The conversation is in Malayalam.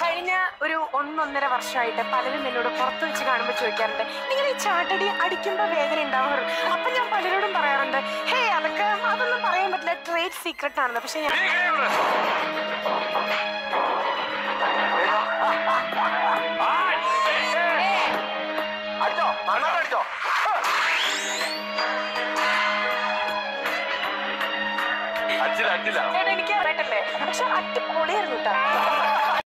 കഴിഞ്ഞ ഒരു ഒന്നൊന്നര വർഷമായിട്ട് പലരും എന്നോട് പുറത്ത് വെച്ച് കാണുമ്പോൾ ചോദിക്കാറുണ്ട് നിങ്ങൾ ഈ ചാട്ടടി അടിക്കുമ്പോൾ വേദന ഉണ്ടാവാറുണ്ട് അപ്പൊ ഞാൻ പലരോടും പറയാറുണ്ട് ഹേ അതൊക്കെ അതൊന്നും പറയാൻ പറ്റില്ല ട്രേഡ് സീക്രട്ട് ആണെന്ന്. പക്ഷെ ഞാൻ അടിച്ചോ അടിച്ചോ അടിപൊളിയായിരുന്നു കേട്ടോ.